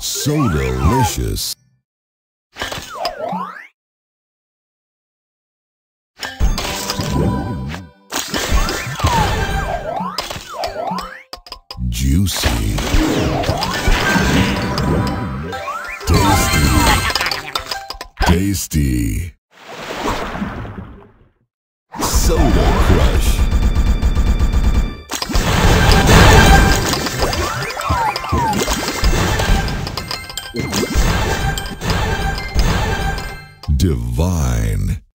So delicious. Juicy. Tasty. Tasty. Soda Divine.